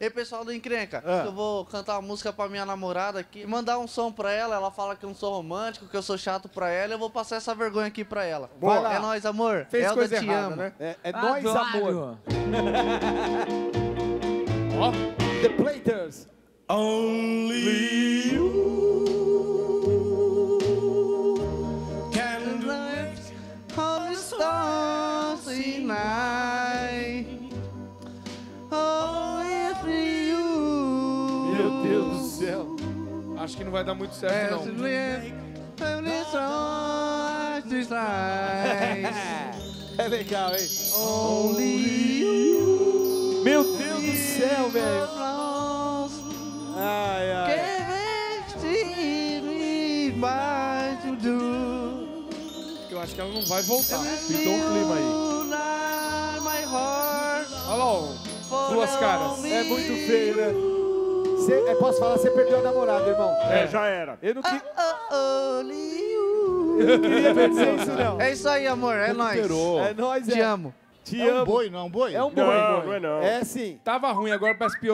Ei, pessoal do Encrenca, Ah. eu vou cantar uma música pra minha namorada aqui, mandar um som pra ela, ela fala que eu não sou romântico, que eu sou chato pra ela, eu vou passar essa vergonha aqui pra ela. Lá. É nóis, amor. Fez Elda, coisa te errada, amo. né? É, é nós, amor. Ó, The Platers. Only you can do it. Holy stars tonight. Meu Deus do céu. acho que não vai dar muito certo, não. É legal, hein? Only you. Meu Deus do céu, velho. Ai, ai. Eu acho que ela não vai voltar. Pintou um clima aí. Heart Olha lá, ó. Duas caras. É muito feio, né? Cê, é, posso falar, você perdeu a namorada, irmão. É, já era. Eu não, que- Oh, only you. eu não queria dizer isso, não. É isso aí, amor. É nóis. É nóis, Te é. amo. Te É um amo. boi, não é um boi? É um boi. Não, não é não. É sim. Tava ruim, agora parece pior.